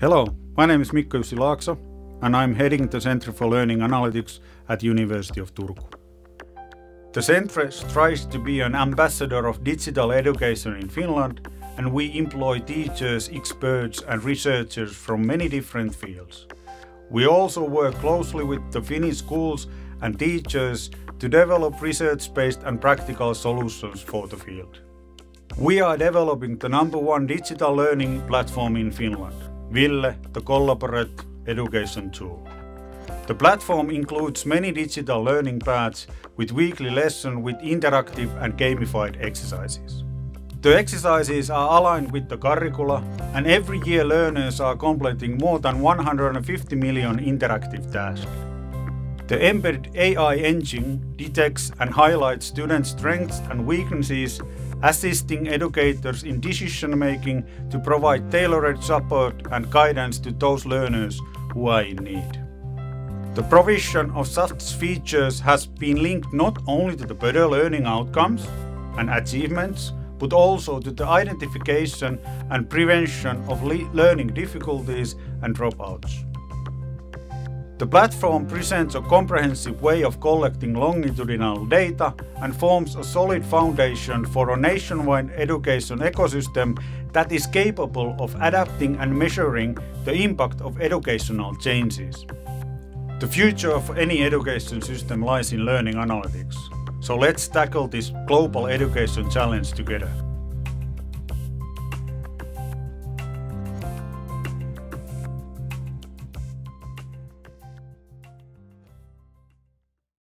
Hello, my name is Mikko Jussi Laakso, and I'm heading the Center for Learning Analytics at University of Turku. The center strives to be an ambassador of digital education in Finland, and we employ teachers, experts, and researchers from many different fields. We also work closely with the Finnish schools and teachers to develop research-based and practical solutions for the field. We are developing the number one digital learning platform in Finland, ViLLE, the collaborative education tool. The platform includes many digital learning paths with weekly lessons with interactive and gamified exercises. The exercises are aligned with the curricula, and every year learners are completing more than 150 million interactive tasks. The embedded AI engine detects and highlights students' strengths and weaknesses, assisting educators in decision making to provide tailored support and guidance to those learners who are in need. The provision of such features has been linked not only to the better learning outcomes and achievements, but also to the identification and prevention of le learning difficulties and dropouts. The platform presents a comprehensive way of collecting longitudinal data and forms a solid foundation for a nationwide education ecosystem that is capable of adapting and measuring the impact of educational changes. The future of any education system lies in learning analytics. So let's tackle this global education challenge together.